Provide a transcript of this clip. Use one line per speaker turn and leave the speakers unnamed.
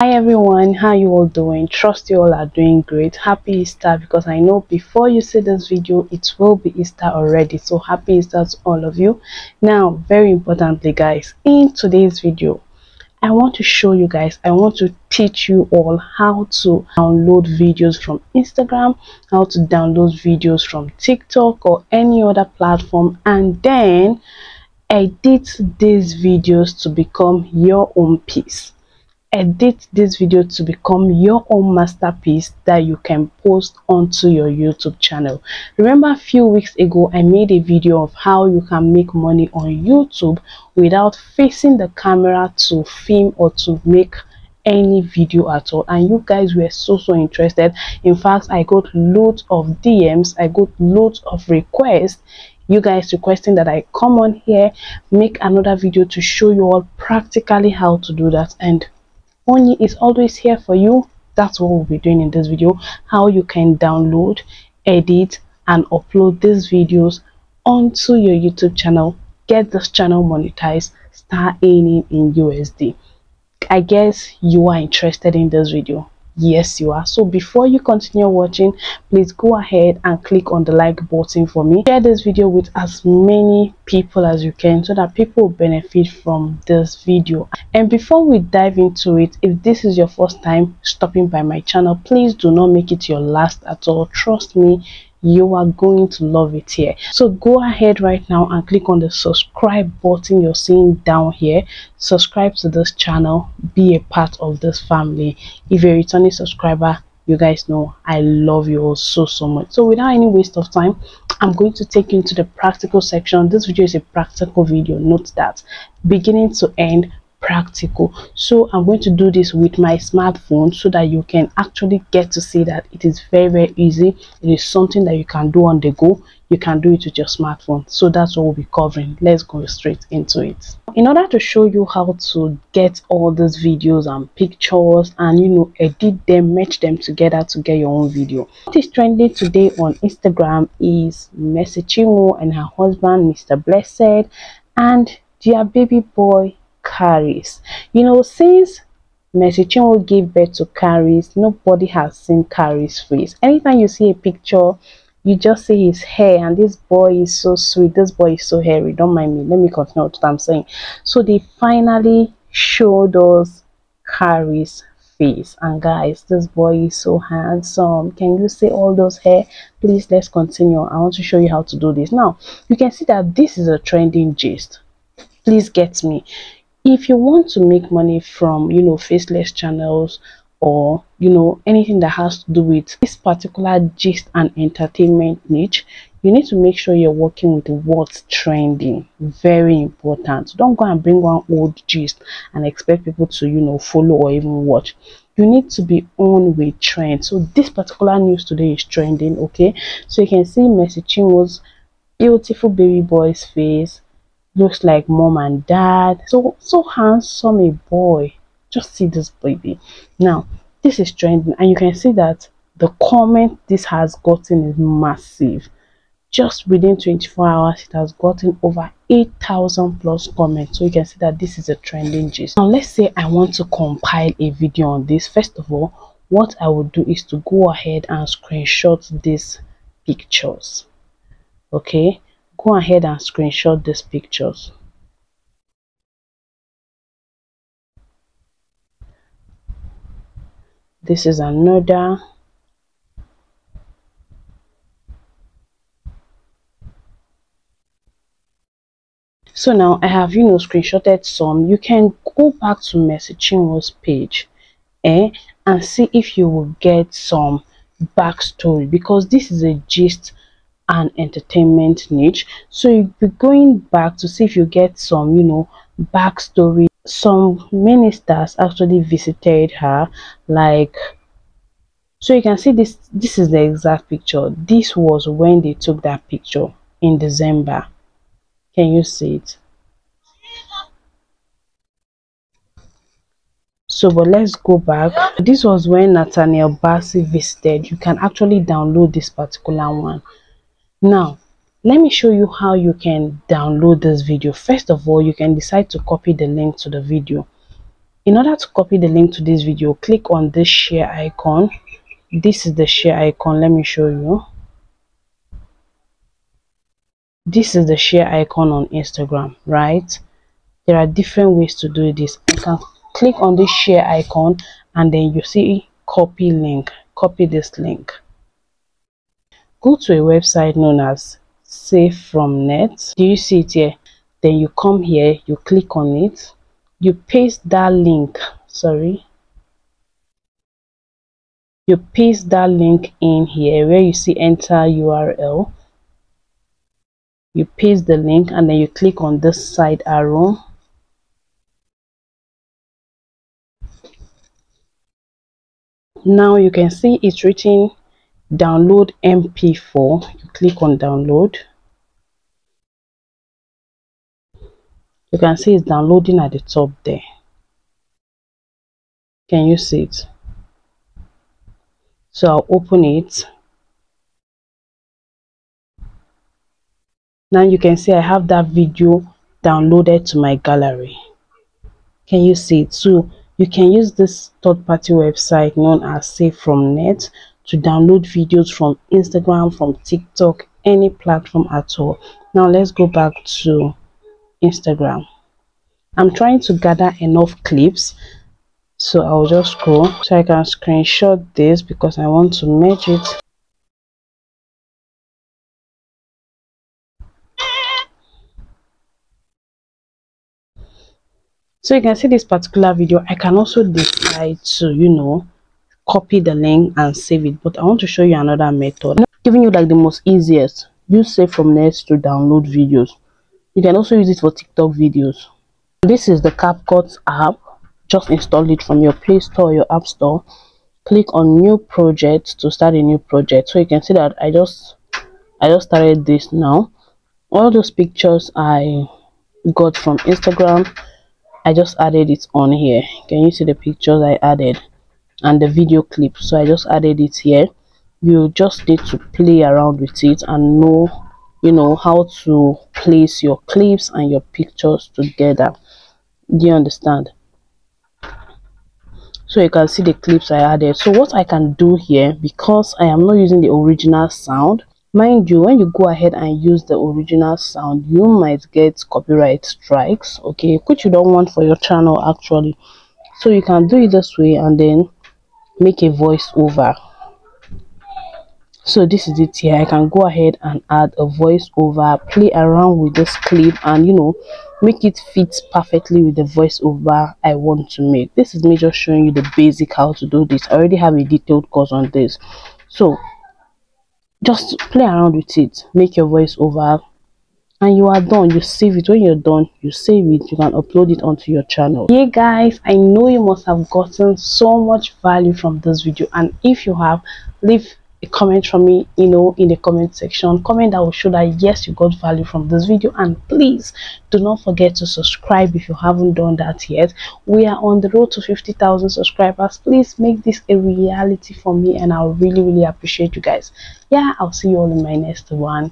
hi everyone. How you all doing? Trust you all are doing great. Happy easter because i know before you see this video it will be easter already. So happy easter to all of you. Now very importantly guys in today's video i want to show you guys i want to teach you all how to download videos from instagram how to download videos from tiktok or any other platform and then edit these videos to become your own piece edit this video to become your own masterpiece that you can post onto your youtube channel. Remember a few weeks ago i made a video of how you can make money on youtube without facing the camera to film or to make any video at all. And you guys were so so interested. In fact i got loads of dms i got loads of requests you guys requesting that i come on here make another video to show you all practically how to do that. And Onyi is always here for you. That's what we'll be doing in this video. How you can download, edit, and upload these videos onto your YouTube channel. Get this channel monetized. Start earning in USD. I guess you are interested in this video yes you are. So before you continue watching please go ahead and click on the like button for me. Share this video with as many people as you can so that people benefit from this video. And before we dive into it if this is your first time stopping by my channel please do not make it your last at all. Trust me you are going to love it here. So go ahead right now and click on the subscribe button you're seeing down here. Subscribe to this channel. Be a part of this family. If you're a returning subscriber you guys know i love you all so so much. So without any waste of time i'm going to take you into the practical section. This video is a practical video. Note that. Beginning to end practical. So i'm going to do this with my smartphone so that you can actually get to see that it is very very easy. It is something that you can do on the go. You can do it with your smartphone. So that's what we'll be covering. Let's go straight into it. In order to show you how to get all these videos and pictures and you know edit them match them together to get your own video. What is trending today on instagram is Mercy Chinwo and her husband mr blessed and their baby boy Caris. You know, since Mercy Chinwo gave birth to Caris, nobody has seen Caris' face. Anytime you see a picture, you just see his hair and this boy is so sweet. This boy is so hairy. Don't mind me. Let me continue what I'm saying. So they finally showed us Caris' face and guys this boy is so handsome can you see all those hair please let's continue i want to show you how to do this now you can see that this is a trending gist please get me if you want to make money from you know faceless channels or you know anything that has to do with this particular gist and entertainment niche you need to make sure you're working with what's trending. Very important. Don't go and bring one old gist and expect people to you know follow or even watch. You need to be on with trend so this particular news today is trending okay? So you can see Mercy Chinwo's beautiful baby boy's face looks like mom and dad. So so handsome a boy. Just see this baby. Now this is trending and you can see that the comment this has gotten is massive. Just within 24 hours it has gotten over 8,000 plus comments. So you can see that this is a trending gist. Now let's say i want to compile a video on this. First of all what i would do is to go ahead and screenshot these pictures. Okay go ahead and screenshot these pictures. This is another so now i have you know screenshotted some. You can go back to Mercy Chinwo's page eh, and see if you will get some backstory because this is a gist and entertainment niche. So you'll be going back to see if you get some you know backstory. Some ministers actually visited her like so you can see this this is the exact picture. This was when they took that picture in december. Can you see it? So but let's go back. This was when Nathaniel Bassey visited. You can actually download this particular one now let me show you how you can download this video. First of all you can decide to copy the link to the video. In order to copy the link to this video click on this share icon. This is the share icon. Let me show you. This is the share icon on instagram right? There are different ways to do this. You can click on this share icon and then you see copy link. Copy this link go to a website known as save from net. Do you see it here? Then you come here you click on it. You paste that link sorry. You paste that link in here where you see enter url you paste the link and then you click on this side arrow. Now you can see it's written download mp4 you click on download. You can see it's downloading at the top there. Can you see it? So i'll open it. Now you can see i have that video downloaded to my gallery. Can you see it? So you can use this third-party website known as save from net to download videos from instagram from tiktok any platform at all. Now let's go back to instagram. I'm trying to gather enough clips so i'll just go so i can screenshot this because i want to merge it. So you can see this particular video. I can also decide to you know copy the link and save it but i want to show you another method. Giving you like the most easiest. Use save from net to download videos. You can also use it for tiktok videos. This is the CapCut app. Just install it from your play store or your app store. Click on new project to start a new project. So you can see that i just i just started this now. All those pictures i got from instagram i just added it on here. Can you see the pictures i added and the video clip. So i just added it here. You just need to play around with it and know you know how to place your clips and your pictures together. Do you understand? So you can see the clips i added. So what i can do here because i am not using the original sound mind you when you go ahead and use the original sound you might get copyright strikes okay? Which you don't want for your channel actually. So you can do it this way and then make a voiceover so this is it here. I can go ahead and add a voiceover play around with this clip and you know make it fit perfectly with the voiceover i want to make. This is me just showing you the basic how to do this. I already have a detailed course on this. So just play around with it. Make your voiceover and you are done. You save it. When you're done you save it. You can upload it onto your channel. Hey guys. I know you must have gotten so much value from this video. And if you have leave a comment from me you know in the comment section. Comment that will show that yes you got value from this video. And please do not forget to subscribe if you haven't done that yet. We are on the road to 50,000 subscribers. Please make this a reality for me and i'll really really appreciate you guys. Yeah i'll see you all in my next one